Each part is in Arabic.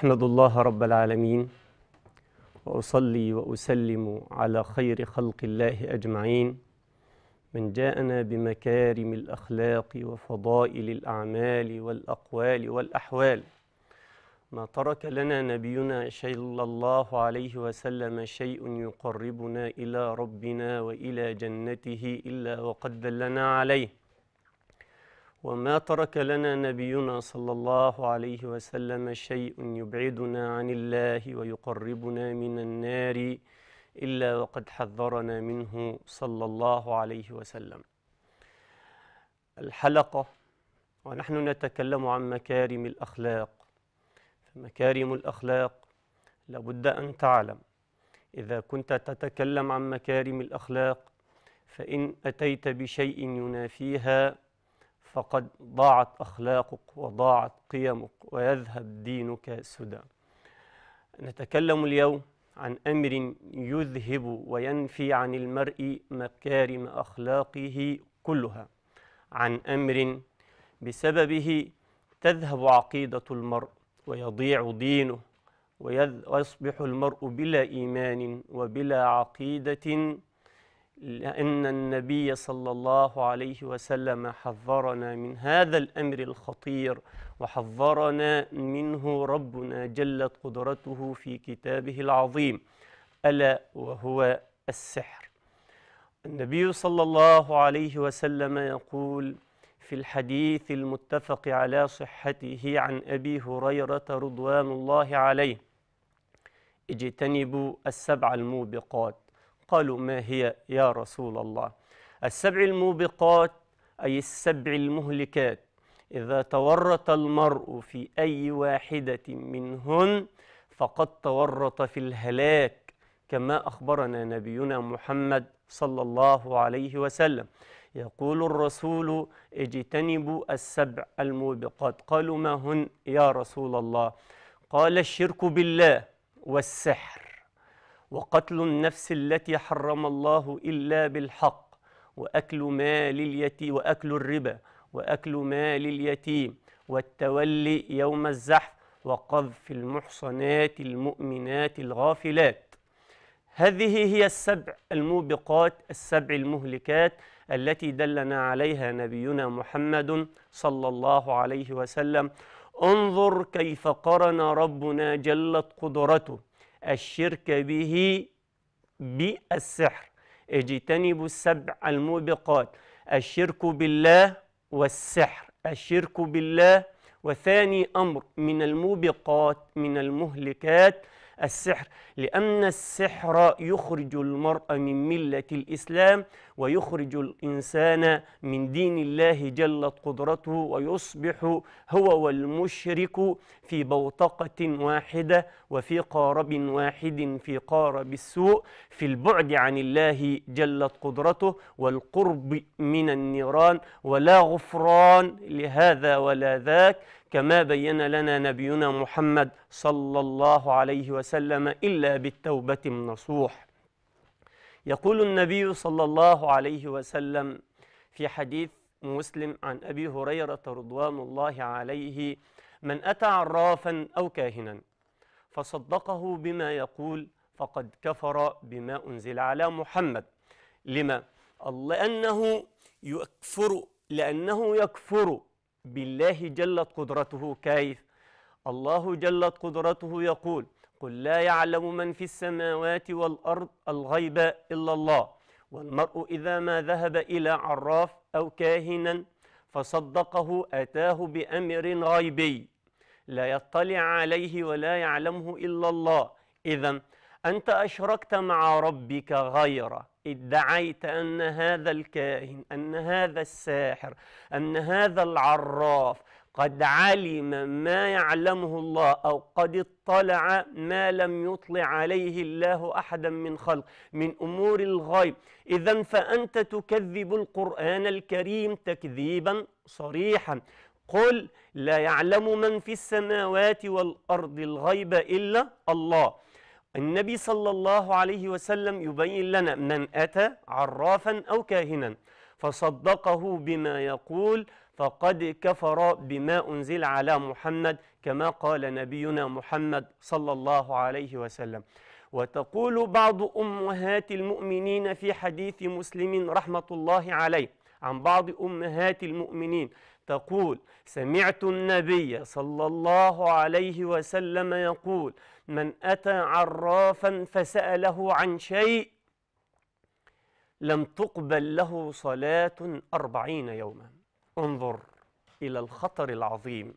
أحمد الله رب العالمين وأصلي وأسلم على خير خلق الله أجمعين من جاءنا بمكارم الأخلاق وفضائل الأعمال والأقوال والأحوال. ما ترك لنا نبينا صلى الله عليه وسلم شيء يقربنا إلى ربنا وإلى جنته إلا وقد دلنا عليه. وما ترك لنا نبينا صلى الله عليه وسلم شيء يبعدنا عن الله ويقربنا من النار إلا وقد حذرنا منه صلى الله عليه وسلم. الحلقة ونحن نتكلم عن مكارم الأخلاق. فمكارم الأخلاق لابد أن تعلم. إذا كنت تتكلم عن مكارم الأخلاق فإن أتيت بشيء ينافيها فقد ضاعت أخلاقك وضاعت قيمك ويذهب دينك سدى. نتكلم اليوم عن أمر يذهب وينفي عن المرء مكارم أخلاقه كلها عن أمر بسببه تذهب عقيدة المرء ويضيع دينه ويصبح المرء بلا إيمان وبلا عقيدة لأن النبي صلى الله عليه وسلم حذرنا من هذا الأمر الخطير وحذرنا منه ربنا جلت قدرته في كتابه العظيم. ألا وهو السحر. النبي صلى الله عليه وسلم يقول في الحديث المتفق على صحته عن أبي هريرة رضوان الله عليه اجتنبوا السبع الموبقات. قالوا ما هي يا رسول الله؟ السبع الموبقات أي السبع المهلكات. إذا تورط المرء في أي واحدة منهن فقد تورط في الهلاك كما أخبرنا نبينا محمد صلى الله عليه وسلم. يقول الرسول اجتنبوا السبع الموبقات. قالوا ما هن يا رسول الله؟ قال الشرك بالله والسحر. وقتل النفس التي حرم الله إلا بالحق وأكل مال اليتيم وأكل الربا وأكل مال اليتيم والتولي يوم الزحف وقذف المحصنات المؤمنات الغافلات. هذه هي السبع الموبقات السبع المهلكات التي دلنا عليها نبينا محمد صلى الله عليه وسلم. انظر كيف قرن ربنا جلت قدرته. الشرك به بالسحر. اجتنبوا السبع الموبقات الشرك بالله والسحر الشرك بالله. وثاني أمر من الموبقات من المهلكات السحر لأن السحر يخرج المرء من ملة الإسلام ويخرج الإنسان من دين الله جلت قدرته ويصبح هو والمشرك في بوتقة واحدة وفي قارب واحد في قارب السوء في البعد عن الله جلت قدرته والقرب من النيران ولا غفران لهذا ولا ذاك كما بين لنا نبينا محمد صلى الله عليه وسلم إلا بالتوبة النصوح. يقول النبي صلى الله عليه وسلم في حديث مسلم عن أبي هريرة رضوان الله عليه من أتى عرافا أو كاهنا فصدقه بما يقول فقد كفر بما أنزل على محمد. لما؟ لأنه يكفر لأنه يكفر بالله جلت قدرته. كيف؟ الله جلت قدرته يقول قل لا يعلم من في السماوات والأرض الغيب إلا الله والمرء إذا ما ذهب إلى عراف أو كاهنا فصدقه أتاه بأمر غيبي. لا يطلع عليه ولا يعلمه إلا الله. اذا أنت أشركت مع ربك غيره ادعيت أن هذا الكاهن أن هذا الساحر أن هذا العراف قد علم ما يعلمه الله أو قد اطلع ما لم يطلع عليه الله أحدا من خلق من أمور الغيب. اذا فأنت تكذب القرآن الكريم تكذيبا صريحا. قل لا يعلم من في السماوات والأرض الغيب إلا الله. النبي صلى الله عليه وسلم يبين لنا من أتى عرافا أو كاهنا فصدقه بما يقول فقد كفر بما أنزل على محمد كما قال نبينا محمد صلى الله عليه وسلم. وتقول بعض أمهات المؤمنين في حديث مسلم رحمة الله عليه عن بعض أمهات المؤمنين تقول سمعت النبي صلى الله عليه وسلم يقول من أتى عرافا فسأله عن شيء لم تقبل له صلاة أربعين يوما انظر إلى الخطر العظيم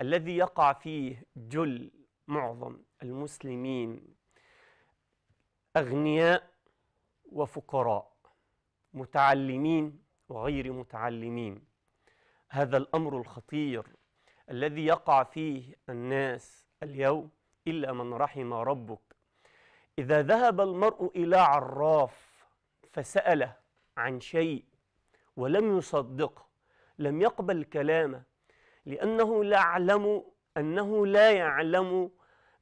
الذي يقع فيه جل معظم المسلمين أغنياء وفقراء متعلمين وغير متعلمين. هذا الأمر الخطير الذي يقع فيه الناس اليوم إلا من رحم ربك. إذا ذهب المرء إلى عراف فسأله عن شيء ولم يصدقه لم يقبل كلامه لأنه لا يعلم أنه لا يعلم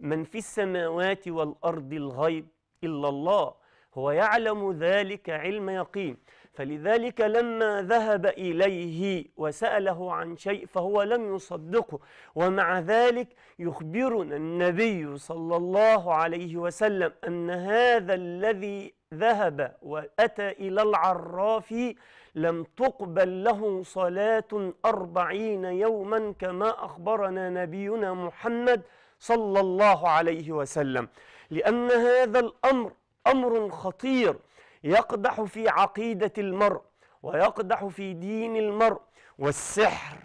من في السماوات والأرض الغيب إلا الله هو يعلم ذلك علم يقين. فلذلك لما ذهب إليه وسأله عن شيء فهو لم يصدقه ومع ذلك يخبرنا النبي صلى الله عليه وسلم أن هذا الذي ذهب وأتى إلى العراف لم تقبل له صلاة أربعين يوما كما أخبرنا نبينا محمد صلى الله عليه وسلم. لأن هذا الأمر أمر خطير يقدح في عقيدة المرء ويقدح في دين المرء. والسحر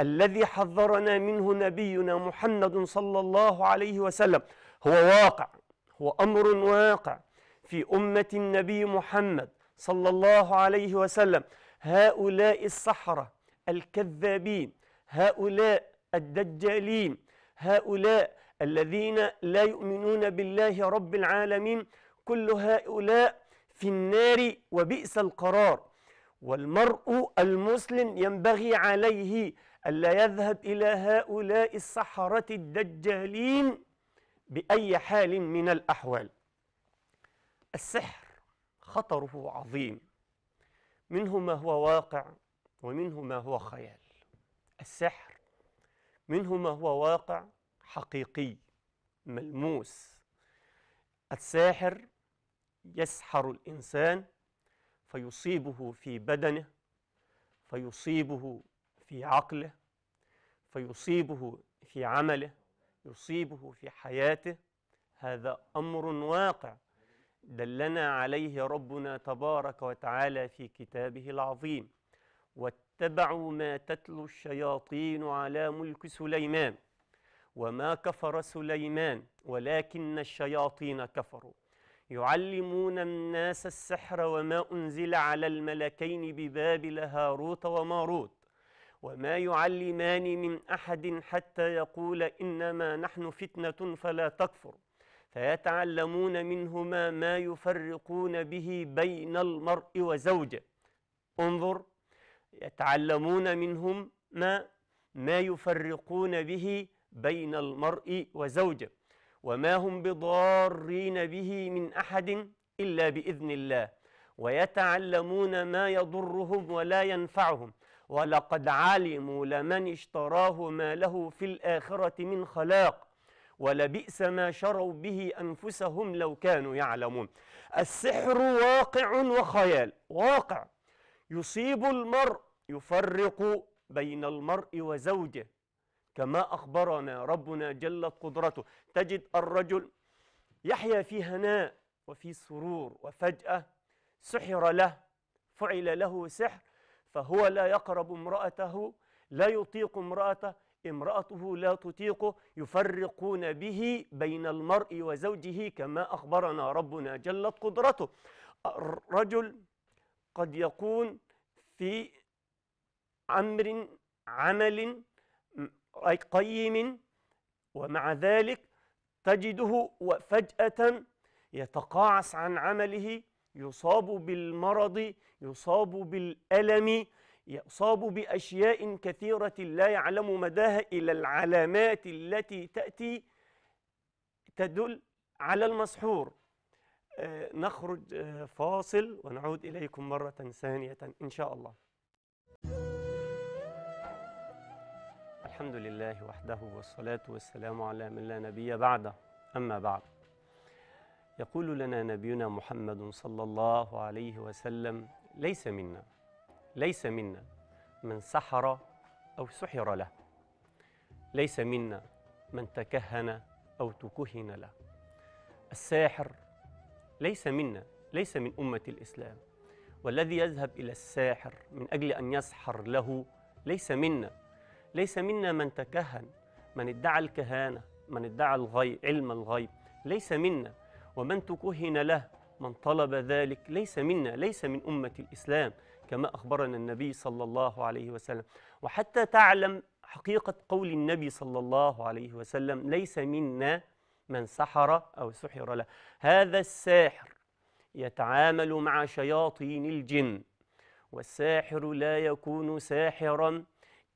الذي حذرنا منه نبينا محمد صلى الله عليه وسلم هو واقع هو أمر واقع في أمة النبي محمد. صلى الله عليه وسلم هؤلاء السحرة الكذابين هؤلاء الدجالين هؤلاء الذين لا يؤمنون بالله رب العالمين كل هؤلاء في النار وبئس القرار. والمرء المسلم ينبغي عليه ألا يذهب إلى هؤلاء السحرة الدجالين بأي حال من الأحوال. السحر خطره عظيم. منه ما هو واقع ومنه ما هو خيال. السحر. منه ما هو واقع حقيقي ملموس. الساحر يسحر الإنسان فيصيبه في بدنه فيصيبه في عقله فيصيبه في عمله يصيبه في حياته. هذا أمر واقع. دلنا عليه ربنا تبارك وتعالى في كتابه العظيم. واتبعوا ما تتلو الشياطين على ملك سليمان. وما كفر سليمان ولكن الشياطين كفروا. يعلمون الناس السحر وما أنزل على الملكين ببابل هاروت وماروت. وما يعلمان من أحد حتى يقول إنما نحن فتنة فلا تكفر. فيتعلمون منهما ما يفرقون به بين المرء وزوجه. انظر يتعلمون منهم ما ما يفرقون به بين المرء وزوجه وما هم بضارين به من أحد إلا بإذن الله. ويتعلمون ما يضرهم ولا ينفعهم. ولقد علموا لمن اشتراه ما له في الآخرة من خلاق. ولبئس ما شروا به أنفسهم لو كانوا يعلمون. السحر واقع وخيال واقع. يصيب المرء يفرق بين المرء وزوجه. كما أخبرنا ربنا جلت قدرته. تجد الرجل يحيا في هناء وفي سرور وفجأة سحر له فعل له سحر فهو لا يقرب امرأته لا يطيق امرأته امرأته لا تطيقه يفرقون به بين المرء وزوجه كما أخبرنا ربنا جلت قدرته. الرجل قد يكون في أمر عمل قيم ومع ذلك تجده فجأة يتقاعس عن عمله يصاب بالمرض يصاب بالألم يصاب بأشياء كثيرة لا يعلم مداها إلى العلامات التي تأتي تدل على المسحور. آه نخرج آه فاصل ونعود إليكم مرة ثانية إن شاء الله. الحمد لله وحده والصلاة والسلام على من لا نبي بعده. أما بعد يقول لنا نبينا محمد صلى الله عليه وسلم ليس منا. ليس منا من سحر أو سحر له. ليس منا من تكهن أو تكهن له. الساحر ليس منا ليس من أمة الإسلام. والذي يذهب إلى الساحر من أجل أن يسحر له ليس منا. ليس منا من تكهن من ادعى الكهانة من ادعى الغيب علم الغيب. ليس منا. ومن تكهن له من طلب ذلك ليس منا ليس من أمة الإسلام. كما أخبرنا النبي صلى الله عليه وسلم. وحتى تعلم حقيقة قول النبي صلى الله عليه وسلم ليس منا من سحر أو سحر له. هذا الساحر يتعامل مع شياطين الجن والساحر لا يكون ساحرا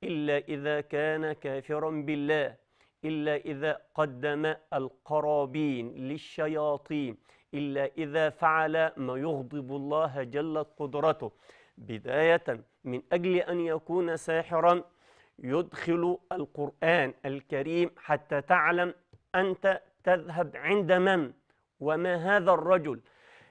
إلا إذا كان كافرا بالله إلا إذا قدم القرابين للشياطين إلا إذا فعل ما يغضب الله جلت قدرته. بداية من أجل أن يكون ساحرا يدخل القرآن الكريم حتى تعلم أنت تذهب عند من وما هذا الرجل.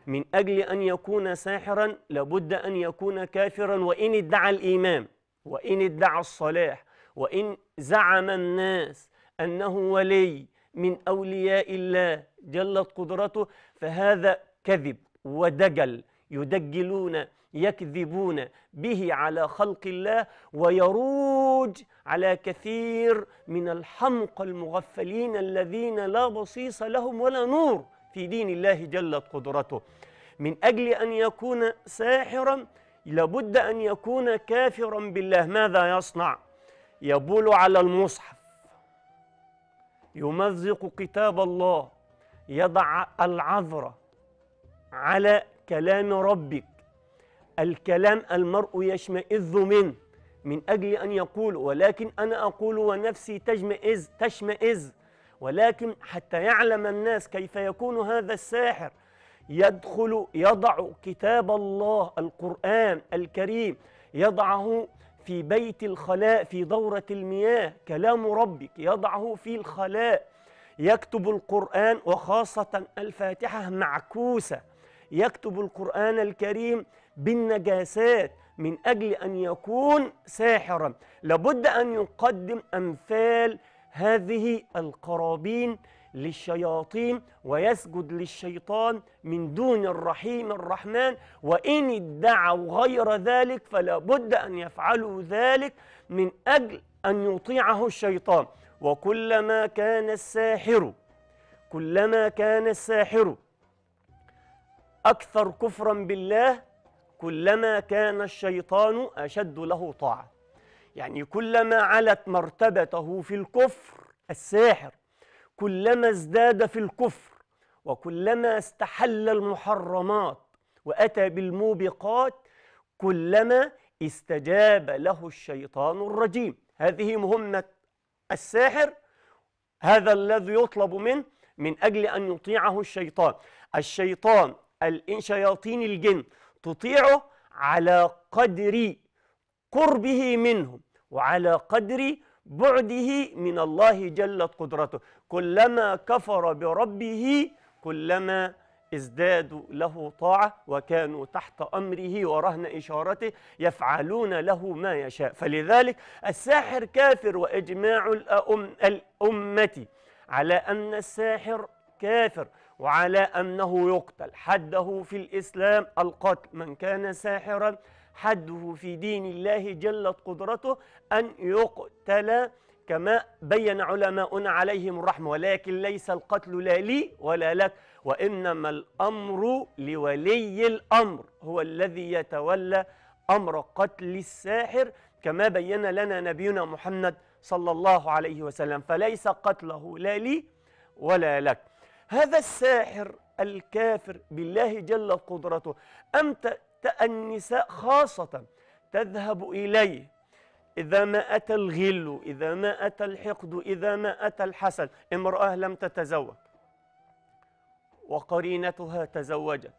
من أجل أن يكون ساحرا لابد أن يكون كافرا. وإن ادعى الإيمان وإن ادعى الصلاح وإن زعم الناس أنه ولي من أولياء الله جلت قدرته فهذا كذب ودجل يدجلون يكذبون به على خلق الله ويروج على كثير من الحمقى المغفلين الذين لا بصيص لهم ولا نور في دين الله جلت قدرته. من أجل أن يكون ساحرا لابد أن يكون كافرا بالله. ماذا يصنع؟ يبول على المصحف. يمزق كتاب الله. يضع العذر على كلام ربك. الكلام المرء يشمئز منه من أجل أن يقول ولكن أنا أقول ونفسي تشمئز تشمئز. ولكن حتى يعلم الناس كيف يكون هذا الساحر يدخل يضع كتاب الله القرآن الكريم يضعه في بيت الخلاء في دورة المياه. كلام ربك يضعه في الخلاء. يكتب القرآن وخاصة الفاتحة معكوسة. يكتب القرآن الكريم بالنجاسات من أجل أن يكون ساحرا. لابد أن يقدم أمثال هذه القرابين للشياطين ويسجد للشيطان من دون الرحيم الرحمن. وإن ادعوا غير ذلك فلا بد أن يفعلوا ذلك من أجل أن يطيعه الشيطان. وكلما كان الساحر كلما كان الساحر أكثر كفرا بالله كلما كان الشيطان أشد له طاعة. يعني كلما علت مرتبته في الكفر الساحر كلما ازداد في الكفر وكلما استحل المحرمات وأتى بالموبقات كلما استجاب له الشيطان الرجيم. هذه مهمة الساحر هذا الذي يطلب منه من أجل أن يطيعه الشيطان. الشيطان شياطين الجن تطيعه على قدر قربه منهم وعلى قدر بعده من الله جلت قدرته. كلما كفر بربه كلما ازدادوا له طاعة وكانوا تحت أمره ورهن إشارته يفعلون له ما يشاء. فلذلك الساحر كافر وإجماع الأم الأمة على أن الساحر كافر. وعلى أنه يقتل حده في الإسلام القتل من كان ساحرا حده في دين الله جلت قدرته أن يقتل كما بين علماؤنا عليهم الرحمة ولكن ليس القتل لا لي ولا لك وإنما الأمر لولي الأمر هو الذي يتولى أمر قتل الساحر كما بين لنا نبينا محمد صلى الله عليه وسلم فليس قتله لا لي ولا لك. هذا الساحر الكافر بالله جل قدرته. أمتى النساء خاصة تذهب إليه. إذا ما أتى الغل إذا ما أتى الحقد إذا ما أتى الحسد امرأة لم تتزوج. وقرينتها تزوجت.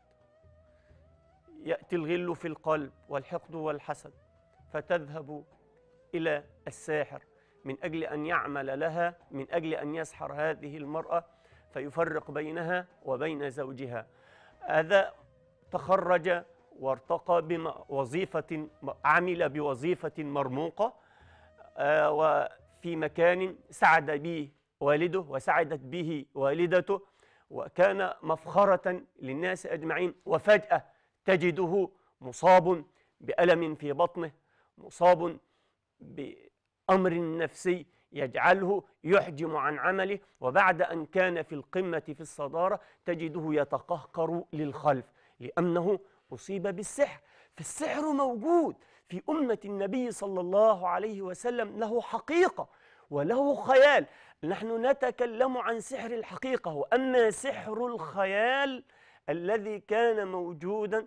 يأتي الغل في القلب والحقد والحسد فتذهب إلى الساحر. من أجل أن يعمل لها من أجل أن يسحر هذه المرأة فيفرق بينها وبين زوجها. هذا تخرج وارتقى بوظيفة عمل بوظيفة مرموقة آه، وفي مكان سعد به والده وسعدت به والدته وكان مفخرة للناس أجمعين وفجأة تجده مصاب بألم في بطنه مصاب بأمر نفسي يجعله يحجم عن عمله وبعد أن كان في القمة في الصدارة تجده يتقهقر للخلف لأنه أصيب بالسحر. فالسحر موجود في أمة النبي صلى الله عليه وسلم له حقيقة وله خيال. نحن نتكلم عن سحر الحقيقة وأما سحر الخيال الذي كان موجودا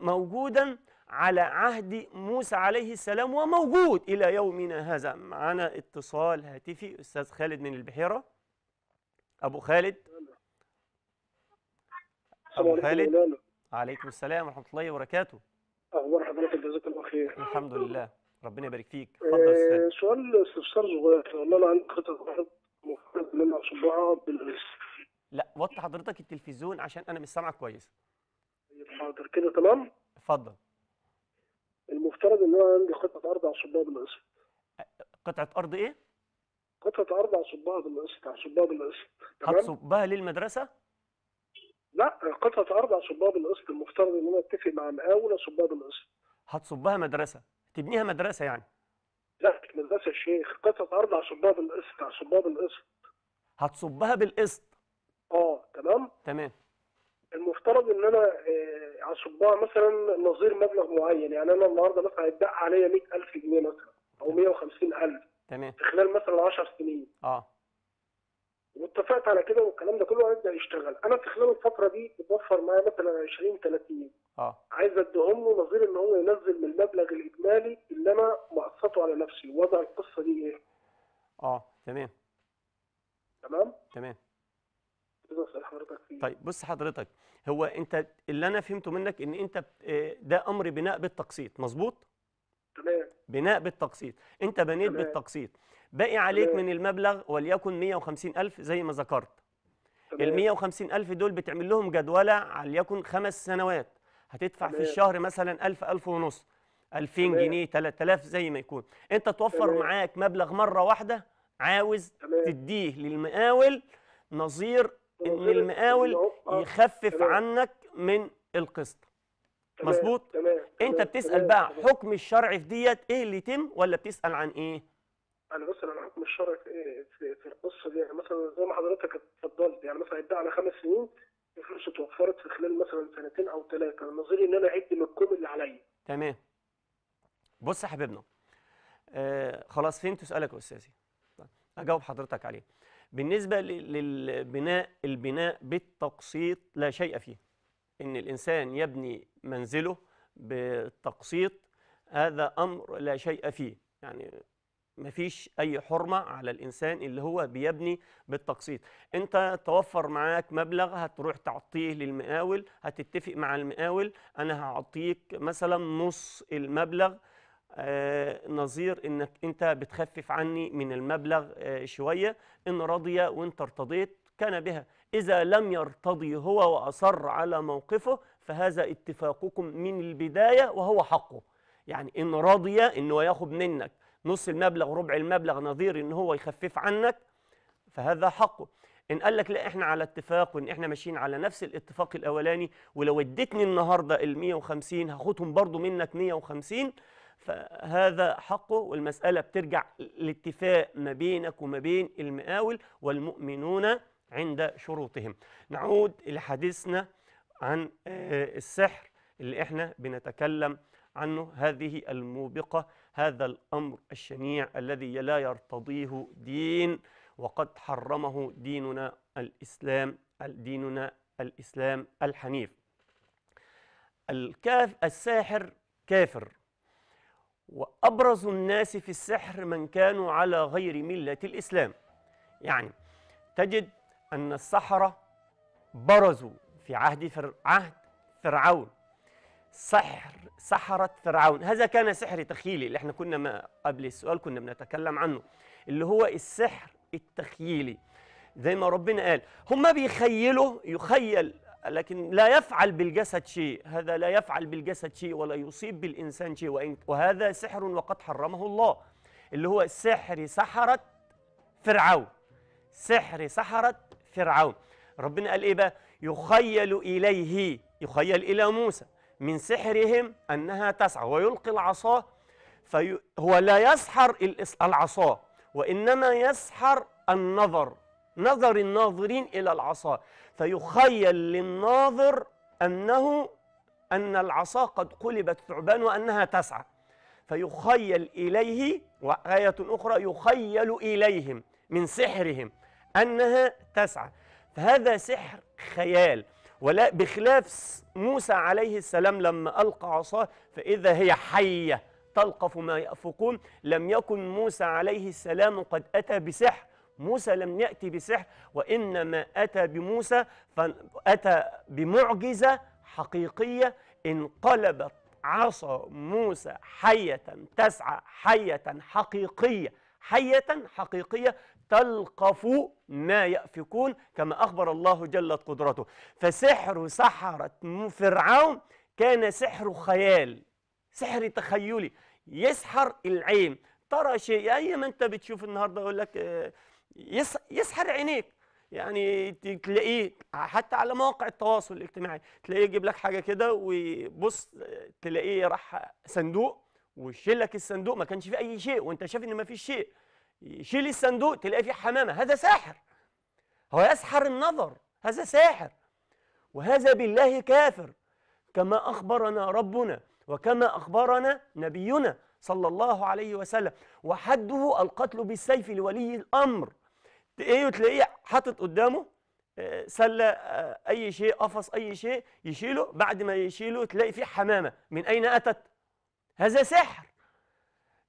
موجودا على عهد موسى عليه السلام وموجود إلى يومنا هذا. معنا اتصال هاتفي أستاذ خالد من البحيرة. أبو خالد. أبو خالد. عليكم السلام ورحمة الله وبركاته. أخبار حضرتك جزاك الله خير. الحمد لله. ربنا يبارك فيك. اتفضل يا أستاذ. آه، سؤال استفسار صغير. والله أنا عندي واحد مفروض إن أنا اصبها بالقسط لا وطي حضرتك التلفزيون عشان أنا مش سامعك كويس. حاضر كده تمام؟ اتفضل. المفترض إن أنا عندي قطعة أرض اصبها بالقسط. قطعة أرض إيه؟ قطعة أرض اصبها بالقسط اصبها بالقسط. تمام؟ هتصبها للمدرسة؟ لا قطعة أرض اصبها بالقسط المفترض إن أنا اتفق مع مقاول اصبها بالقسط. هتصبها مدرسة. تبنيها مدرسة يعني. لا مدرسة الشيخ قطعة أرض اصبها بالقسط اصبها بالقسط. هتصبها بالقسط. آه تمام؟ تمام. المفترض إن أنا آه، اصبها مثلا نظير مبلغ معين يعني أنا النهارده مثلا هيتبقى عليا 100000 جنيه مثلا أو 150000 تمام. في خلال مثلا 10 سنين. آه. واتفقت على كده والكلام ده كله وهيبدا يشتغل. أنا في خلال الفترة دي بتوفر معايا مثلا 20 30 آه. عايز أديهم له نظير إن هو ينزل من المبلغ الإجمالي اللي أنا مقسطه على نفسي. وضع القصة دي إيه؟ آه. تمام. تمام؟ تمام. حضرتك فيه. طيب بص حضرتك هو انت اللي أنا فهمته منك ان انت آه، ده أمر بناء بالتقسيط مظبوط؟ تمام. بناء بالتقسيط. انت بنيت تمام. بالتقسيط. باقي عليك تمام. من المبلغ وليكن 150 ألف زي ما ذكرت. ال تمام 150 ألف دول بتعمل لهم جدولة وليكن خمس سنوات. هتدفع في تمام. الشهر مثلا 1000 1000 ونص. 2000 تمام. جنيه 3000 زي ما يكون. انت توفر تمام. معاك مبلغ مرة واحدة عاوز تمام. تديه للمقاول نظير ان المقاول يخفف. عنك من القسط مظبوط؟ انت تمام، بقى. حكم الشرع في ديت إيه اللي يتم ولا بتسأل عن إيه أنا بسال عن حكم الشرع في إيه؟ في, في القصة دي يعني مثلا زي ما حضرتك اتفضلت يعني مثلا هيدعي على خمس سنين الفلوس اتوفرت في خلال مثلا سنتين أو ثلاثة نظري إن أنا أعد من الكوم اللي عليا تمام بص يا حبيبنا آه خلاص فهمت سؤالك يا أستاذي طيب، أجاوب حضرتك عليه بالنسبة لل- للبناء البناء بالتقسيط لا شيء فيه. إن الإنسان يبني منزله بالتقسيط هذا أمر لا شيء فيه. يعني ما فيش أي حرمة على الإنسان اللي هو بيبني بالتقسيط. أنت توفر معاك مبلغ هتروح تعطيه للمقاول هتتفق مع المقاول أنا هعطيك مثلا نص المبلغ نظير إنك أنت بتخفف عني من المبلغ آه شوية إن رضي وأنت ارتضيت كان بها. إذا لم يرتضي هو وأصر على موقفه فهذا اتفاقكم من البداية وهو حقه. يعني إن رضي إنه ياخد منك نص المبلغ ربع المبلغ نظير إن هو يخفف عنك فهذا حقه. إن قال لك لا إحنا على اتفاق وإن إحنا ماشيين على نفس الاتفاق الأولاني ولو اديتني النهارده ال 150 هاخدهم برضو منك 150 فهذا حقه والمسألة بترجع لاتفاق ما بينك وما بين المقاول والمؤمنون عند شروطهم. نعود لحديثنا عن آه، السحر اللي إحنا بنتكلم عنه هذه الموبقة هذا الأمر الشنيع الذي لا يرتضيه دين وقد حرمه ديننا الإسلام ديننا الإسلام الحنيف. الكاف الساحر كافر. وأبرز الناس في السحر من كانوا على غير ملة الإسلام. يعني تجد أن السحره برزوا في عهد فر... عهد فرعون. سحر سحرة فرعون. هذا كان سحر تخيلي اللي إحنا كنا ما قبل السؤال كنا بنتكلم عنه اللي هو السحر التخيلي زي ما ربنا قال هم بيخيلوا يخيل لكن لا يفعل بالجسد شيء. هذا لا يفعل بالجسد شيء ولا يصيب بالإنسان شيء. وهذا سحر وقد حرمه الله اللي هو سحر سحرة فرعون. سحر سحرة فرعون. ربنا قال إيه بقى؟ يخيل إليه يخيل إلى موسى من سحرهم أنها تسعى. ويلقي العصا فهو لا يسحر العصا وإنما يسحر النظر. نظر الناظرين إلى العصا. فيخيل للناظر أنه أن العصا قد قلبت ثعبان وأنها تسعى. فيخيل إليه وآية أخرى يخيل إليهم من سحرهم أنها تسعى. فهذا سحر خيال ولا بخلاف موسى عليه السلام لما ألقى عصاه فإذا هي حية تلقف ما يأفكون. لم يكن موسى عليه السلام قد أتى بسحر. موسى لم يأتي بسحر وإنما أتى بموسى فأتى بمعجزة حقيقية. انقلبت عصا موسى حية تسعى حية حقيقية حية حقيقية تلقف ما يأفكون كما أخبر الله جلت قدرته. فسحر سحرة فرعون كان سحر خيال سحر تخيلي. يسحر العين. ترى شيء أي ما أنت بتشوف النهاردة يقول لك آه، يسحر عينيك. يعني تلاقيه حتى على مواقع التواصل الاجتماعي تلاقيه يجيب لك حاجة كده وبص تلاقيه راح صندوق ويشيل لك الصندوق ما كانش فيه أي شيء وأنت شايف إن ما فيش شيء. يشيل الصندوق تلاقي فيه حمامة. هذا ساحر. هو يسحر النظر. هذا ساحر. وهذا بالله كافر. كما أخبرنا ربنا وكما أخبرنا نبينا صلى الله عليه وسلم. وحده القتل بالسيف لولي الأمر. تلاقيه حاطط قدامه آه، سلة آه، أي شيء قفص أي شيء يشيله. بعد ما يشيله تلاقي فيه حمامة. من أين أتت؟ هذا سحر.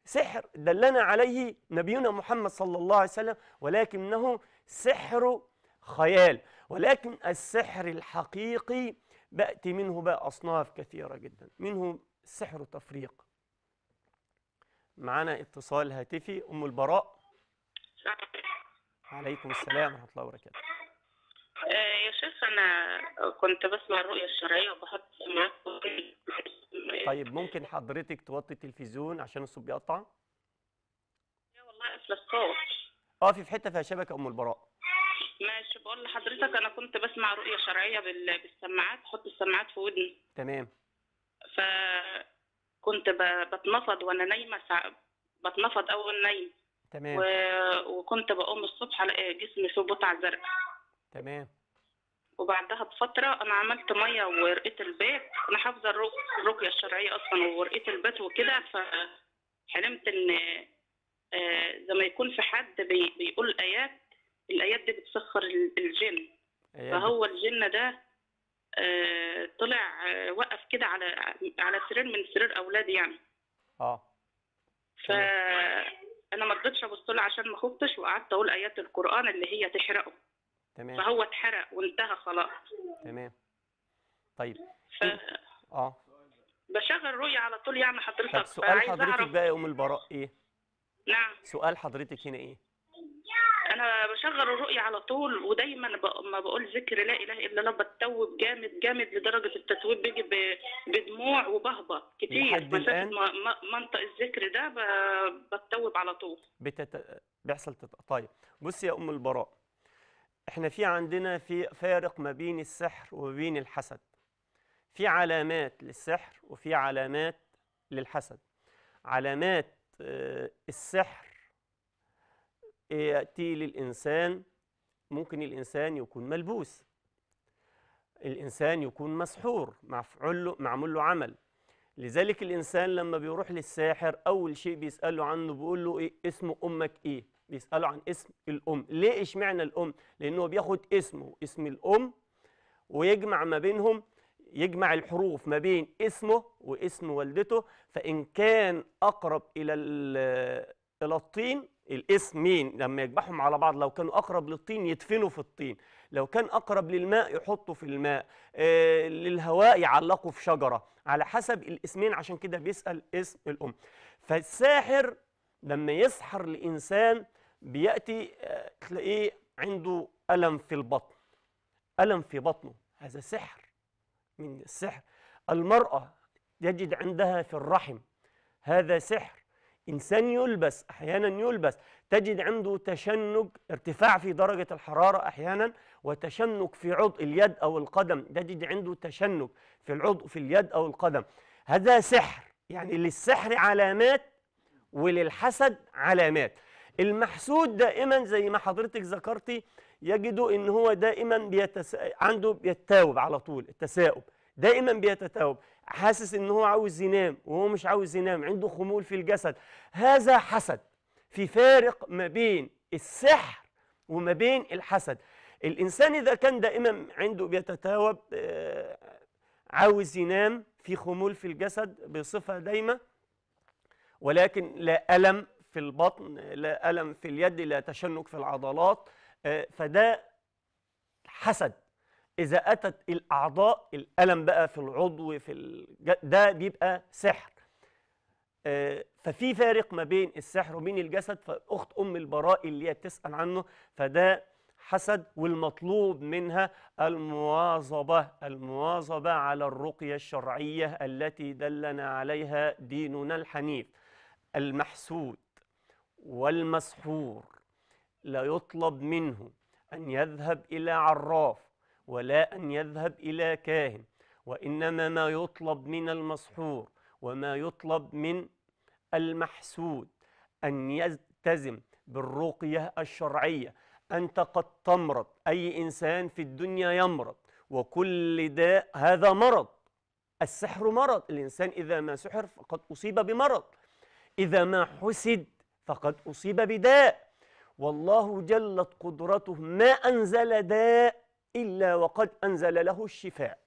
سحر دلنا عليه نبينا محمد صلى الله عليه وسلم ولكنه سحر خيال. ولكن السحر الحقيقي بأتي منه بقى أصناف كثيرة جدا. منه سحر تفريق. معنا اتصال هاتفي أم البراء. عليكم السلام ورحمة الله وبركاته. آه، يا شيخ أنا كنت بسمع الرؤية الشرعية وبحط معاك طيب ممكن حضرتك توطي التلفزيون عشان الصوت بيقطع؟ يا والله قفل الصوت اقفي في حتة فيها شبكة أم البراء. ماشي بقول لحضرتك أنا كنت بسمع رؤية شرعية بال- بالسماعات أحط السماعات في ودني. تمام. فكنت ب- بتنفض وأنا نايمة ساعة بتنفض أول نايم. تمام. و... وكنت بقوم الصبح ألاقي جسمي فيه بقع زرقاء. تمام. وبعدها بفترة أنا عملت مية ورقيت البيت. أنا حافظة الرق- الرقية الشرعية أصلا ورقيت البيت وكده فحلمت إن آه، زي ما يكون في حد بي- بيقول آيات الآيات دي بتسخر ال- الجن. فهو الجن ده آه، طلع آه، وقف كده على على سرير من سرير أولادي يعني. آه. فأنا ما رضيتش أبص له عشان ما خفتش وقعدت أقول آيات القرآن اللي هي تحرقه. تمام. فهو اتحرق وانتهى خلاص. تمام. طيب. ف آه. بشغل رؤية على طول يعني حضرتك طب سؤال حضرتك بقى يا ام البراء إيه؟ نعم. سؤال حضرتك هنا إيه؟ أنا بشغل الرؤية على طول ودايما ما بقول ذكر لا إله إلا الله بتوب جامد جامد لدرجة التتويب بيجي بدموع وبهبط كتير. لحد ما- منطق الذكر ده بتوب على طول. بتت... بيحصل تت... طيب بصي يا أم البراء إحنا في عندنا في فارق ما بين السحر وما بين الحسد. في علامات للسحر وفي علامات للحسد. علامات آه، السحر يأتي للإنسان؟ ممكن الإنسان يكون ملبوس. الإنسان يكون مسحور مفعول له معمول له عمل. لذلك الإنسان لما بيروح للساحر أول شيء بيسأله عنه بيقول له إيه؟ اسم أمك إيه؟ بيسأله عن اسم الأم. ليه إشمعنى الأم؟ لأنه بياخد اسمه اسم الأم ويجمع ما بينهم يجمع الحروف ما بين اسمه واسم والدته. فإن كان أقرب إلى إلى الطين الاسمين لما يجمعهم على بعض لو كانوا أقرب للطين يدفنوا في الطين. لو كان أقرب للماء يحطوا في الماء. آه للهواء يعلقوا في شجرة. على حسب الاسمين عشان كده بيسأل اسم الأم. فالساحر لما يسحر لإنسان بيأتي آه تلاقيه عنده ألم في البطن. ألم في بطنه. هذا سحر. من السحر. المرأة يجد عندها في الرحم. هذا سحر. إنسان يلبس أحيانا يلبس تجد عنده تشنج ارتفاع في درجة الحرارة أحيانا وتشنج في عضو اليد أو القدم تجد عنده تشنج في العضو في اليد أو القدم. هذا سحر يعني للسحر علامات وللحسد علامات. المحسود دائما زي ما حضرتك ذكرتي يجدوا إن هو دائما بيتس... عنده بيتاوب على طول التثاؤب دائما بيتتاوب. حاسس إن هو عاوز ينام وهو مش عاوز ينام عنده خمول في الجسد. هذا حسد في فارق ما بين السحر وما بين الحسد. الإنسان إذا كان دائما عنده بيتتاوب آه، عاوز ينام في خمول في الجسد بصفة دايمة ولكن لا ألم في البطن لا ألم في اليد لا تشنج في العضلات آه، فده حسد. إذا أتت الأعضاء الألم بقى في العضو في الج... ده بيبقى سحر. آه، ففي فارق ما بين السحر وبين الجسد فأخت أم البراء اللي هي بتسأل عنه فده حسد والمطلوب منها المواظبة المواظبة على الرقية الشرعية التي دلنا عليها ديننا الحنيف. المحسود والمسحور لا يطلب منه أن يذهب إلى عراف ولا أن يذهب إلى كاهن وإنما ما يطلب من المسحور وما يطلب من المحسود أن يلتزم بالرقية الشرعية. أنت قد تمرض أي إنسان في الدنيا يمرض وكل داء هذا مرض. السحر مرض الإنسان إذا ما سحر فقد أصيب بمرض إذا ما حسد فقد أصيب بداء. والله جلت قدرته ما أنزل داء إلا وقد أنزل له الشفاء.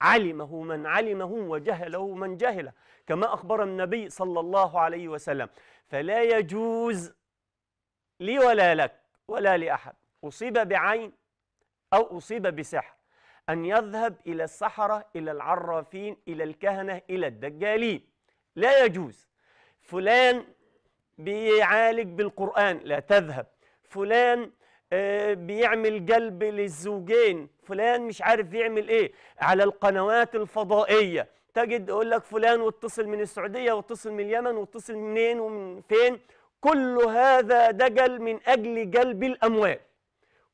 علمه من علمه وجهله من جهله كما أخبر النبي صلى الله عليه وسلم. فلا يجوز لي ولا لك ولا لأحد أصيب بعين أو أصيب بسحر أن يذهب إلى السحرة إلى العرافين إلى الكهنة إلى الدجالين. لا يجوز. فلان بيعالج بالقرآن لا تذهب. فلان بيعمل قلب للزوجين. فلان مش عارف يعمل إيه. على القنوات الفضائية. تجد يقول لك فلان واتصل من السعودية واتصل من اليمن واتصل منين ومن فين. كل هذا دجل من أجل جلب الأموال.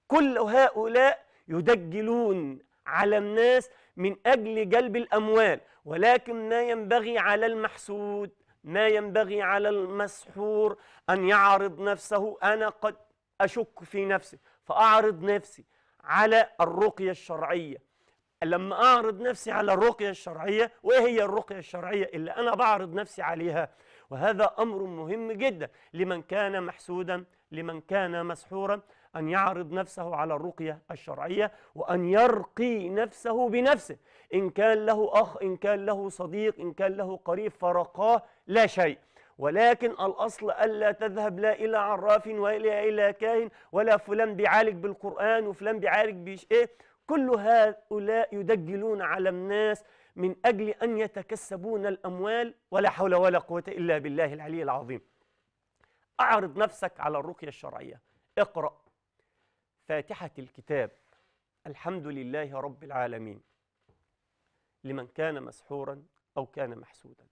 كل هؤلاء يدجلون على الناس من أجل جلب الأموال. ولكن ما ينبغي على المحسود ما ينبغي على المسحور أن يعرض نفسه. أنا قد أشك في نفسي فأعرض نفسي على الرقية الشرعية. لما أعرض نفسي على الرقية الشرعية وإيه هي الرقية الشرعية اللي أنا بعرض نفسي عليها؟ وهذا أمر مهم جدا لمن كان محسودا لمن كان مسحورا أن يعرض نفسه على الرقية الشرعية وأن يرقي نفسه بنفسه. إن كان له أخ إن كان له صديق إن كان له قريب فرقاه لا شيء. ولكن الأصل ألا تذهب لا إلى عراف ولا إلى كاهن ولا فلان بيعالج بالقرآن وفلان بيعالج بيش إيه. كل هؤلاء يدجلون على الناس من أجل أن يتكسبون الأموال ولا حول ولا قوة إلا بالله العلي العظيم. أعرض نفسك على الرقية الشرعية. اقرأ فاتحة الكتاب. الحمد لله رب العالمين. لمن كان مسحورا أو كان محسودا.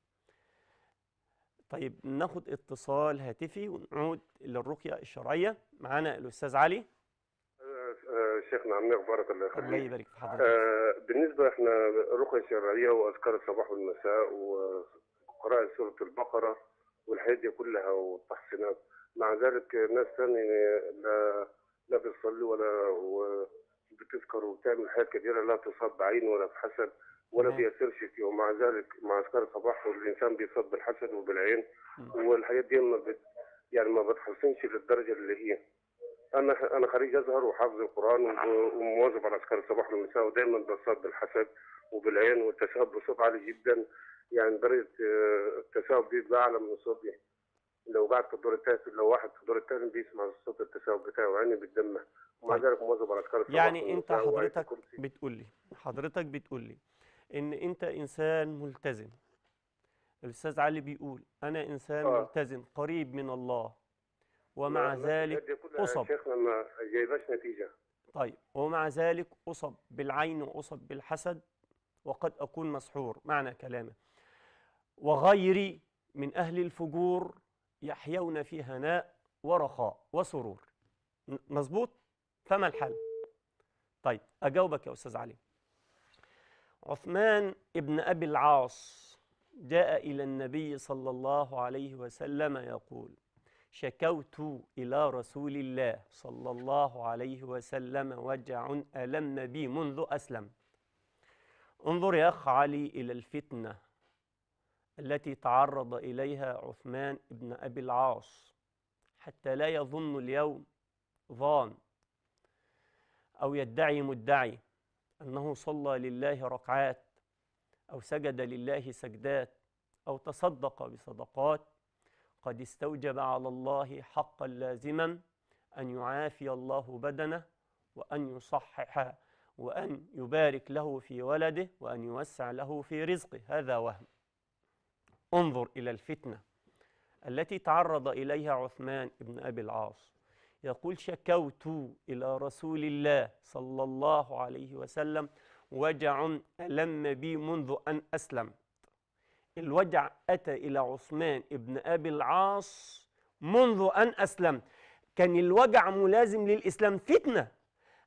طيب ناخد اتصال هاتفي ونعود للرقية الشرعية. معانا الأستاذ علي. آه، شيخنا عمي أخبارك الله الله يخليك يبارك في حضرتك. آه، بالنسبة إحنا رقية شرعية وأذكار الصباح والمساء وقراءة سورة البقرة والحاجات دي كلها والتحسينات مع ذلك ناس ثانية لا لا بتصلي ولا بتذكر وبتعمل حاجات كثيره لا تصاب بعين ولا بحسد ولا. بيأثرش فيه ومع ذلك مع أذكار الصباح والإنسان بيصاب بالحسد وبالعين. والحاجات دي ما بت يعني ما بتحسنش للدرجة اللي هي أنا أنا خريج أزهر وحافظ القرآن وب- ومواظب على أذكار الصباح والمساء ودايما بصاب بالحسد وبالعين والتشاؤم بصوت عالي جدا يعني درجة آه، التشاؤم دي اعلى من الصوت دي لو قاعد في الدور الثالث لو واحد في الدور الثالث بيسمع صوت التساؤل بتاعه وعيني بتدمع ومع طيب. ذلك مواظب على أذكار الصباح يعني وآية حضرتك. بتقول لي حضرتك بتقول لي إن أنت إنسان ملتزم. الأستاذ علي بيقول أنا إنسان آه. ملتزم قريب من الله ومع ذلك شيخنا ما جايباش نتيجة. طيب ومع ذلك أصب بالعين وأصب بالحسد وقد أكون مسحور. معنى كلامه. وغيري من أهل الفجور يحيون في هناء ورخاء وسرور. مظبوط؟ فما الحل؟ طيب أجاوبك يا أستاذ علي. عثمان ابن أبي العاص جاء إلى النبي صلى الله عليه وسلم يقول شكوت إلى رسول الله صلى الله عليه وسلم وجع ألم بي منذ أسلم. انظر يا أخ علي إلى الفتنة التي تعرض إليها عثمان بن أبي العاص حتى لا يظن اليوم ظان أو يدعي مدعي. أنه صلى لله ركعات أو سجد لله سجدات أو تصدق بصدقات قد استوجب على الله حقا لازما أن يعافي الله بدنه وأن يصحح وأن يبارك له في ولده وأن يوسع له في رزقه. هذا وهم. انظر إلى الفتنة التي تعرض إليها عثمان بن أبي العاص. يقول شكوت إلى رسول الله صلى الله عليه وسلم وجع ألم بي منذ أن أسلم. الوجع أتى إلى عثمان ابن أبي العاص منذ أن أسلم. كان الوجع ملازم للإسلام فتنة.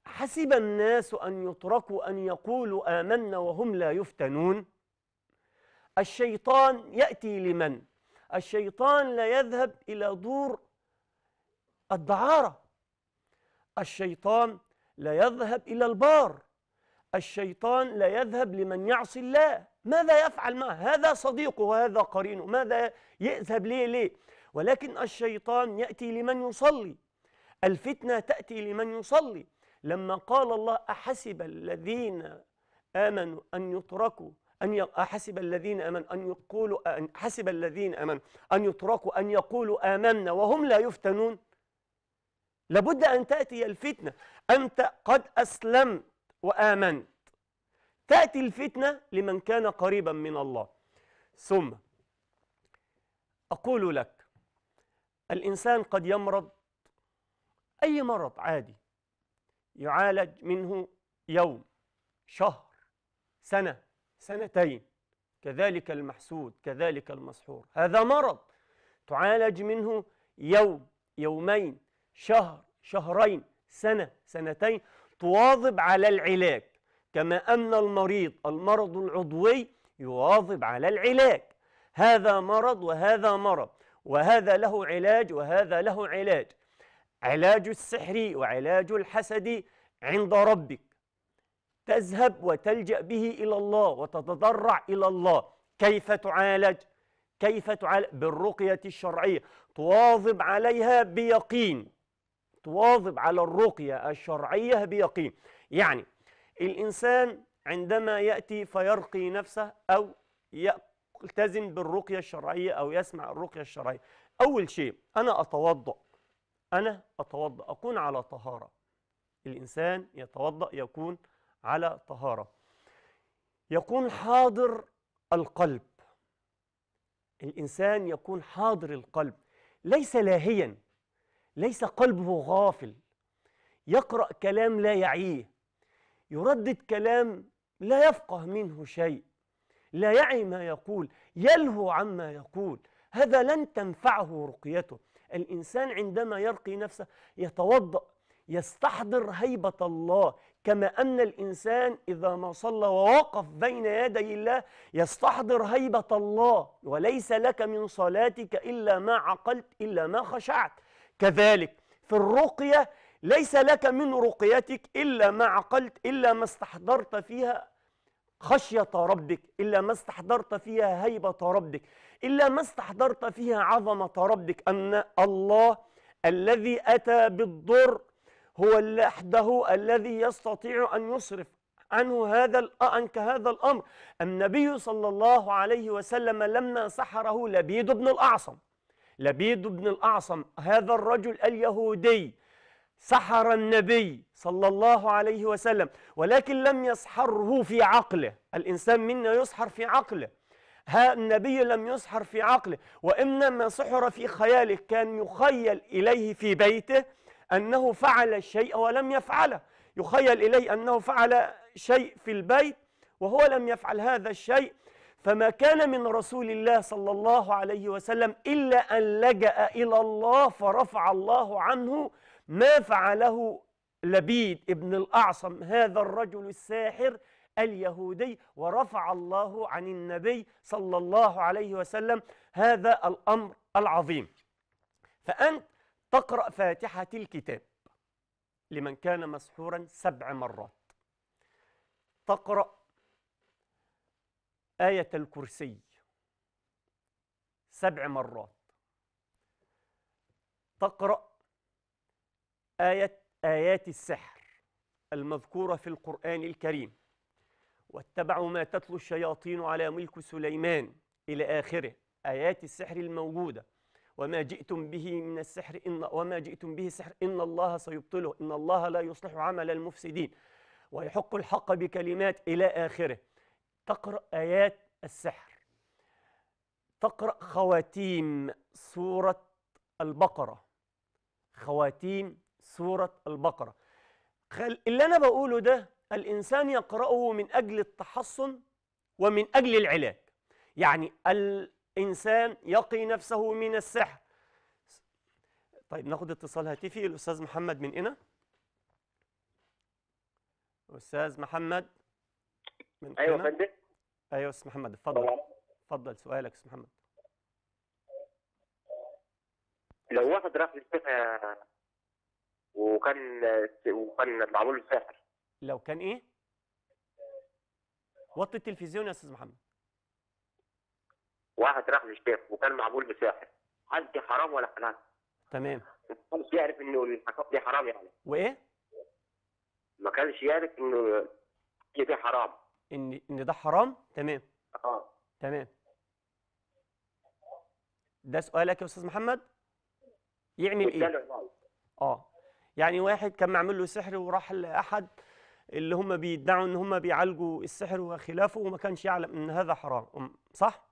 حسب الناس أن يتركوا أن يقولوا آمنا وهم لا يفتنون. الشيطان يأتي لمن؟ الشيطان لا يذهب إلى دور الدعارة. الشيطان لا يذهب إلى البار. الشيطان لا يذهب لمن يعصي الله. ماذا يفعل معه؟ هذا صديقه وهذا قرينه. ماذا يذهب ليه ليه؟ ولكن الشيطان يأتي لمن يصلي. الفتنة تأتي لمن يصلي. لما قال الله أحسب الذين آمنوا أن يتركوا أن أحسب الذين آمنوا أن يقولوا أن حسب الذين آمنوا أن يتركوا أن يقولوا آمنا وهم لا يفتنون؟ لابد أن تأتي الفتنة. أنت قد أسلمت وآمنت. تأتي الفتنة لمن كان قريبا من الله. ثم أقول لك الإنسان قد يمرض أي مرض عادي. يعالج منه يوم شهر سنة سنتين. كذلك المحسود كذلك المسحور. هذا مرض. تعالج منه يوم يومين شهر شهرين سنة سنتين تواظب على العلاج. كما أن المريض المرض العضوي يواظب على العلاج. هذا مرض وهذا مرض وهذا له علاج وهذا له علاج. علاج السحر وعلاج الحسد عند ربك. تذهب وتلجأ به إلى الله وتتضرع إلى الله. كيف تعالج؟ كيف تعالج؟ بالرقية الشرعية. تواظب عليها بيقين. تواظب على الرقية الشرعية بيقين. يعني الإنسان عندما يأتي فيرقي نفسه أو يلتزم بالرقية الشرعية أو يسمع الرقية الشرعية. أول شيء أنا أتوضأ. أنا أتوضأ. أكون على طهارة. الإنسان يتوضأ يكون على طهارة. يكون حاضر القلب. الإنسان يكون حاضر القلب. ليس لاهيا. ليس قلبه غافل. يقرأ كلام لا يعيه. يردد كلام لا يفقه منه شيء. لا يعي ما يقول يلهو عما يقول. هذا لن تنفعه رقيته. الإنسان عندما يرقي نفسه يتوضأ يستحضر هيبة الله كما أن الإنسان إذا ما صلى ووقف بين يدي الله يستحضر هيبة الله. وليس لك من صلاتك إلا ما عقلت إلا ما خشعت. كذلك. في الرقية ليس لك من رقيتك إلا ما عقلت إلا ما استحضرت فيها خشية ربك إلا ما استحضرت فيها هيبة ربك إلا ما استحضرت فيها عظمة ربك. أن الله الذي أتى بالضر هو وحده الذي يستطيع أن يصرف عنه هذا عنك هذا الأمر. النبي صلى الله عليه وسلم لما سحره لبيد بن الأعصم. لبيد بن الأعصم هذا الرجل اليهودي سحر النبي صلى الله عليه وسلم ولكن لم يسحره في عقله الإنسان منا يسحر في عقله ها النبي لم يسحر في عقله وإنما سحر في خياله كان يخيل إليه في بيته أنه فعل الشيء ولم يفعله يخيل إليه أنه فعل شيء في البيت وهو لم يفعل هذا الشيء فما كان من رسول الله صلى الله عليه وسلم إلا أن لجأ إلى الله فرفع الله عنه ما فعله لبيد ابن الأعصم هذا الرجل الساحر اليهودي ورفع الله عن النبي صلى الله عليه وسلم هذا الأمر العظيم. فأنت تقرأ فاتحة الكتاب لمن كان مسحورا سبع مرات. تقرأ آية الكرسي. سبع مرات. تقرأ آية آيات السحر المذكورة في القرآن الكريم. واتبعوا ما تتلو الشياطين على ملك سليمان إلى آخره. آيات السحر الموجودة. وما جئتم به من السحر إن وما جئتم به سحر إن الله سيبطله. إن الله لا يصلح عمل المفسدين. ويحق الحق بكلمات إلى آخره. تقرأ آيات السحر. تقرأ خواتيم سورة البقرة. خواتيم سورة البقرة. اللي أنا بقوله ده الإنسان يقرأه من أجل التحصن ومن أجل العلاج. يعني الإنسان يقي نفسه من السحر. طيب ناخد اتصال. هاتفي الأستاذ محمد من هنا أستاذ محمد؟ من أيوه؟ يا فندم. أيوة أستاذ محمد اتفضل. اتفضل سؤالك أستاذ محمد. لو واحد راح للشيخ وكان وكان معمول له ساحر لو كان إيه؟ وطي التلفزيون يا أستاذ محمد. واحد راح للشيخ وكان معمول بساحر هل دي حرام ولا حلال؟ تمام. ما كانش يعرف إنه الحكام دي حرام يعني. وإيه؟ ما كانش يعرف إنه إن إن ده حرام؟ تمام. آه. تمام. ده سؤالك يا أستاذ محمد؟ يعمل إيه؟ والتاني غلط. آه. يعني واحد كان معمول له سحر وراح لأحد اللي هم بيدعوا إن هم بيعالجوا السحر وخلافه وما كانش يعلم إن هذا حرام. صح؟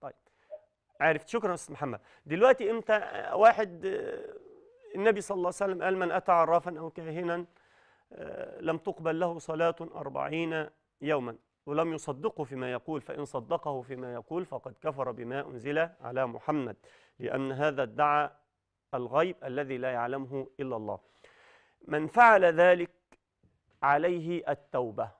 طيب. عرفت. شكرا يا أستاذ محمد. دلوقتي إمتى واحد النبي صلى الله عليه وسلم قال من أتى عرافا أو كاهنا آه، لم تقبل له صلاة أربعين يوما ولم يصدقه فيما يقول فإن صدقه فيما يقول فقد كفر بما أنزل على محمد لأن هذا ادعى الغيب الذي لا يعلمه إلا الله. من فعل ذلك عليه التوبة.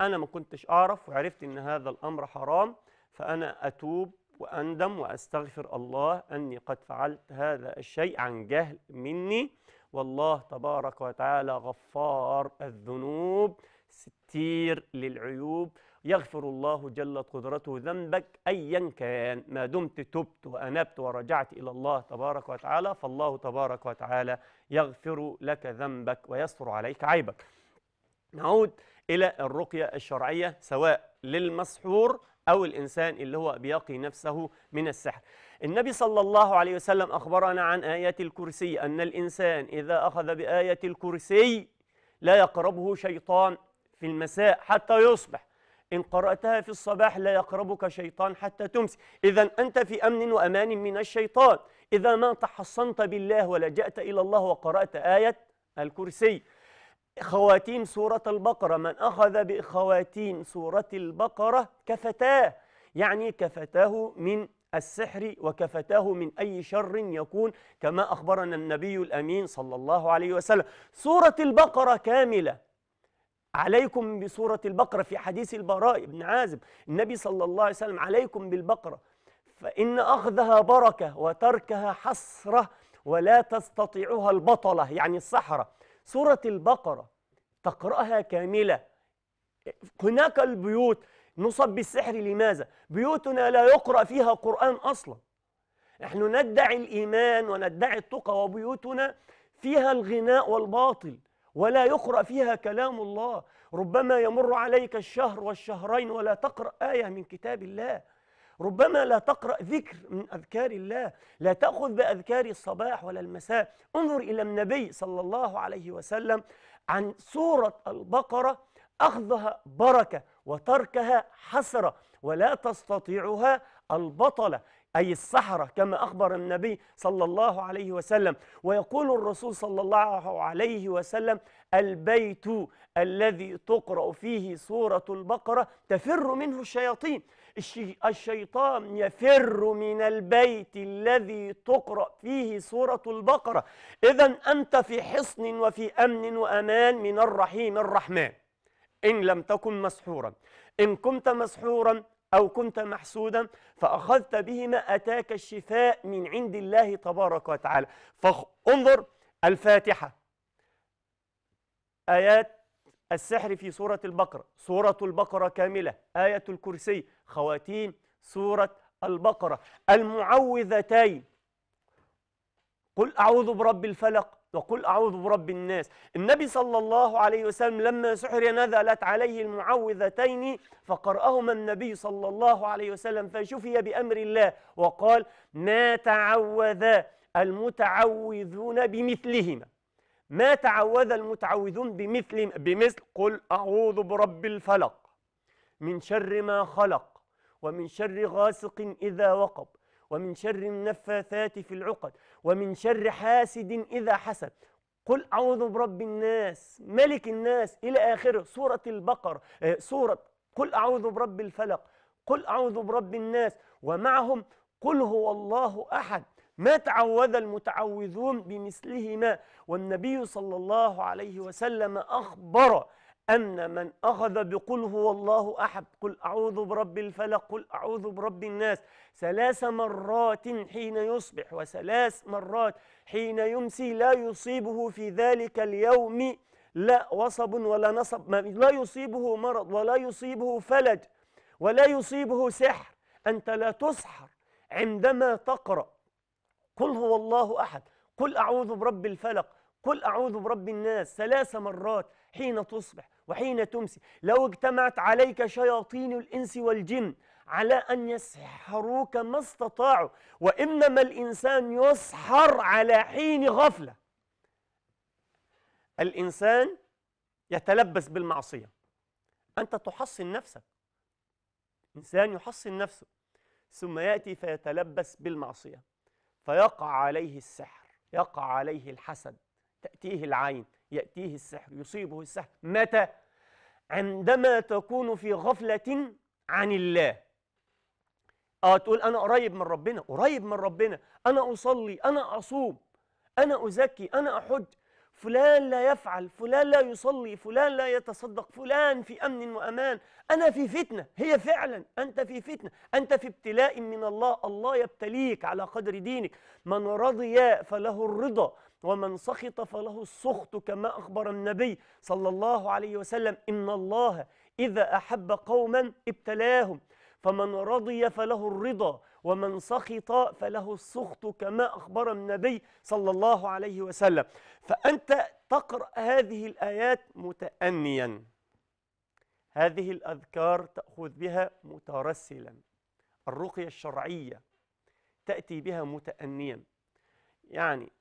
أنا ما كنتش أعرف وعرفت إن هذا الأمر حرام فأنا أتوب وأندم وأستغفر الله أني قد فعلت هذا الشيء عن جهل مني والله تبارك وتعالى غفار الذنوب ستير للعيوب يغفر الله جلت قدرته ذنبك ايا كان ما دمت تبت وأنبت ورجعت إلى الله تبارك وتعالى فالله تبارك وتعالى يغفر لك ذنبك ويستر عليك عيبك. نعود إلى الرقية الشرعية سواء للمسحور أو الإنسان اللي هو بيقي نفسه من السحر. النبي صلى الله عليه وسلم أخبرنا عن آيات الكرسي أن الإنسان إذا أخذ بآية الكرسي لا يقربه شيطان في المساء حتى يصبح. إن قرأتها في الصباح لا يقربك شيطان حتى تمسي إذا أنت في أمن وأمان من الشيطان. إذا ما تحصنت بالله ولجأت إلى الله وقرأت آية الكرسي. خواتيم سورة البقرة. من أخذ بخواتيم سورة البقرة كفتاه. يعني كفتاه من السحر وكفتاه من أي شر يكون. كما أخبرنا النبي الأمين صلى الله عليه وسلم. سورة البقرة كاملة. عليكم بسورة البقرة في حديث البراء بن عازب. النبي صلى الله عليه وسلم عليكم بالبقرة فإن أخذها بركة وتركها حسرة ولا تستطيعها البطلة يعني السحرة. سورة البقرة تقرأها كاملة. هناك البيوت نصب بالسحر لماذا؟ بيوتنا لا يقرأ فيها قرآن أصلا. نحن ندعي الإيمان وندعي التقى وبيوتنا فيها الغناء والباطل. ولا يقرأ فيها كلام الله. ربما يمر عليك الشهر والشهرين ولا تقرأ آية من كتاب الله. ربما لا تقرأ ذكر من أذكار الله. لا تأخذ بأذكار الصباح ولا المساء. انظر إلى النبي صلى الله عليه وسلم عن سورة البقرة. أخذها بركة وتركها حسرة. ولا تستطيعها البطلة. أي السحرة كما أخبر النبي صلى الله عليه وسلم. ويقول الرسول صلى الله عليه وسلم البيت الذي تقرأ فيه سورة البقرة تفر منه الشياطين. الشي- الشيطان يفر من البيت الذي تقرأ فيه سورة البقرة. إذا أنت في حصن وفي أمن وأمان من الرحيم الرحمن. إن لم تكن مسحورا. إن كنت مسحورا أو كنت محسودا فأخذت بهما أتاك الشفاء من عند الله تبارك وتعالى. فانظر الفاتحة. آيات السحر في سورة البقرة. سورة البقرة كاملة. آية الكرسي. خواتيم. سورة البقرة. المعوذتين. قل أعوذ برب الفلق. وقل أعوذ برب الناس. النبي صلى الله عليه وسلم لما سحر نزلت عليه المعوذتين فقرأهما النبي صلى الله عليه وسلم فشفي بأمر الله وقال ما تعوذ المتعوذون بمثلهما ما تعوذ المتعوذون بمثل بمثل قل أعوذ برب الفلق من شر ما خلق ومن شر غاسق إذا وقب ومن شر النفاثات في العقد ومن شر حاسد إذا حسد. قل أعوذ برب الناس ملك الناس إلى آخره. سورة البقرة آه، سورة قل أعوذ برب الفلق قل أعوذ برب الناس. ومعهم قل هو الله أحد. ما تعوذ المتعوذون بمثلهما والنبي صلى الله عليه وسلم أخبر أن من أخذ بقل هو الله أحد قل أعوذ برب الفلق قل أعوذ برب الناس. ثلاث مرات حين يصبح وثلاث مرات حين يمسي لا يصيبه في ذلك اليوم لا وصب ولا نصب. لا يصيبه مرض ولا يصيبه فلج ولا يصيبه سحر. أنت لا تسحر عندما تقرأ. قل هو الله أحد قل أعوذ برب الفلق قل أعوذ برب الناس. ثلاث مرات حين تصبح وحين تمسي. لو اجتمعت عليك شياطين الإنس والجن على أن يسحروك ما استطاعوا وإنما الإنسان يسحر على حين غفلة. الإنسان يتلبس بالمعصية. أنت تحصن نفسك. إنسان يحصن نفسه. ثم يأتي فيتلبس بالمعصية. فيقع عليه السحر يقع عليه الحسد تأتيه العين. يأتيه السحر يصيبه السحر. متى؟ عندما تكون في غفلة عن الله. آه تقول أنا قريب من ربنا قريب من ربنا. أنا أصلي أنا أصوم أنا أزكي أنا أحج. فلان لا يفعل فلان لا يصلي فلان لا يتصدق فلان في أمن وأمان. أنا في فتنة هي فعلا أنت في فتنة. أنت في ابتلاء من الله الله يبتليك على قدر دينك. من رضي فله الرضا. ومن سخط فله السخط كما أخبر النبي صلى الله عليه وسلم إن الله إذا أحب قوما ابتلاهم فمن رضي فله الرضا ومن سخط فله السخط كما أخبر النبي صلى الله عليه وسلم. فأنت تقرأ هذه الآيات متأنيا. هذه الأذكار تأخذ بها مترسلا. الرقية الشرعية تأتي بها متأنيا. يعني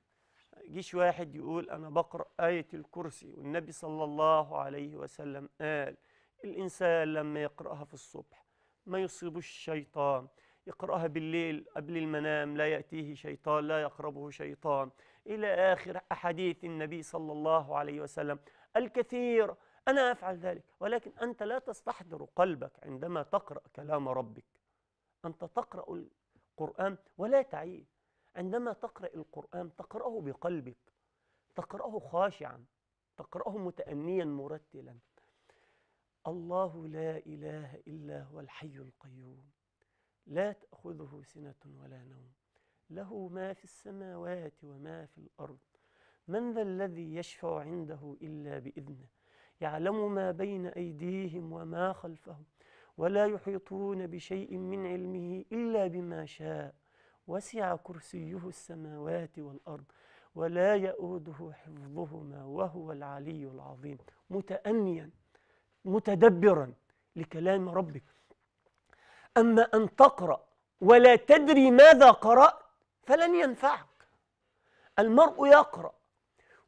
جيش واحد يقول أنا بقرأ آية الكرسي والنبي صلى الله عليه وسلم قال الإنسان لما يقرأها في الصبح ما يصيبش الشيطان يقرأها بالليل قبل المنام لا يأتيه شيطان لا يقربه شيطان. إلى آخر أحاديث النبي صلى الله عليه وسلم الكثير أنا أفعل ذلك ولكن أنت لا تستحضر قلبك عندما تقرأ كلام ربك. أنت تقرأ القرآن ولا تعيه عندما تقرأ القرآن تقرأه بقلبك تقرأه خاشعا تقرأه متأنيا مرتلا. الله لا إله إلا هو الحي القيوم. لا تأخذه سنة ولا نوم. له ما في السماوات وما في الأرض. من ذا الذي يشفع عنده إلا بإذنه؟ يعلم ما بين أيديهم وما خلفهم ولا يحيطون بشيء من علمه إلا بما شاء. وسع كرسيه السماوات والأرض ولا يؤوده حفظهما وهو العلي العظيم. متأنيا متدبرا لكلام ربك. أما أن تقرأ ولا تدري ماذا قرأت فلن ينفعك. المرء يقرأ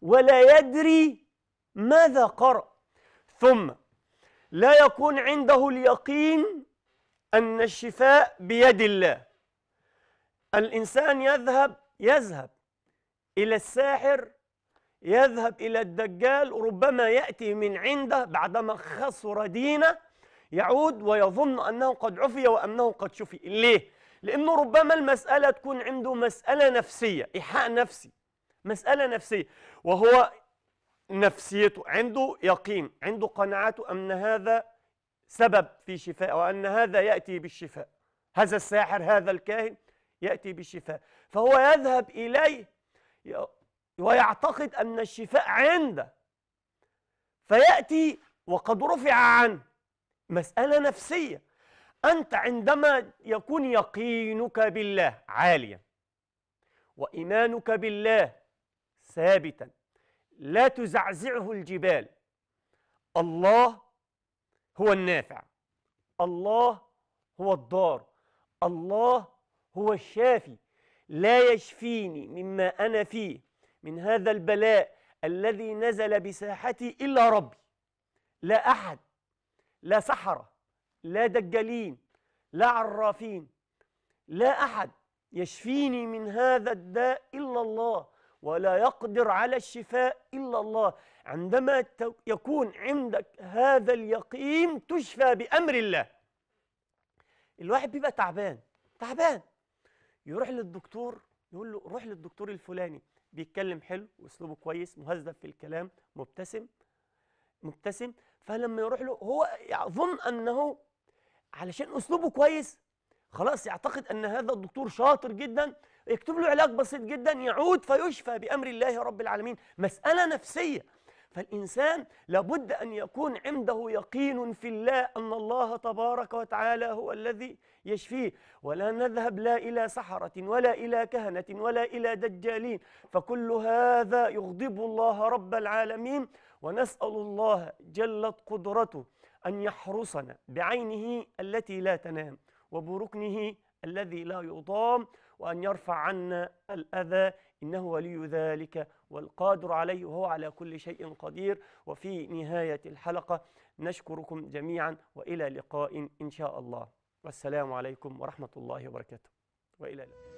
ولا يدري ماذا قرأ. ثم لا يكون عنده اليقين أن الشفاء بيد الله. الإنسان يذهب يذهب إلى الساحر يذهب إلى الدجال ربما يأتي من عنده بعدما خسر دينه يعود ويظن أنه قد عفي وأنه قد شفي. ليه؟ لأنه ربما المسألة تكون عنده مسألة نفسية إيحاء نفسي مسألة نفسية. وهو نفسيته عنده يقين عنده قناعته أن هذا سبب في شفاء وأن هذا يأتي بالشفاء. هذا الساحر هذا الكاهن يأتي بالشفاء. فهو يذهب إليه ويعتقد أن الشفاء عنده. فيأتي وقد رفع عنه مسألة نفسية. أنت عندما يكون يقينك بالله عاليا وإيمانك بالله ثابتا لا تزعزعه الجبال. الله هو النافع. الله هو الضار. الله هو الشافي لا يشفيني مما أنا فيه من هذا البلاء الذي نزل بساحتي إلا ربي. لا أحد لا سحرة لا دجالين لا عرافين لا أحد يشفيني من هذا الداء إلا الله ولا يقدر على الشفاء إلا الله. عندما يكون عندك هذا اليقين تشفى بأمر الله. الواحد بيبقى تعبان تعبان. يروح للدكتور يقول له روح للدكتور الفلاني. بيتكلم حلو واسلوبه كويس مهذب في الكلام مبتسم مبتسم. فلما يروح له هو يظن أنه علشان أسلوبه كويس خلاص يعتقد أن هذا الدكتور شاطر جدا يكتب له علاج بسيط جدا يعود فيشفى بأمر الله رب العالمين. مسألة نفسية. فالإنسان لابد أن يكون عنده يقين في الله أن الله تبارك وتعالى هو الذي يشفيه. ولا نذهب لا إلى سحرة ولا إلى كهنة ولا إلى دجالين فكل هذا يغضب الله رب العالمين ونسأل الله جلت قدرته أن يحرسنا بعينه التي لا تنام وبركنه الذي لا يضام وأن يرفع عنا الأذى. إنه ولي ذلك والقادر عليه وهو على كل شيء قدير. وفي نهاية الحلقة نشكركم جميعا وإلى لقاء إن شاء الله. والسلام عليكم ورحمة الله وبركاته. وإلى اللقاء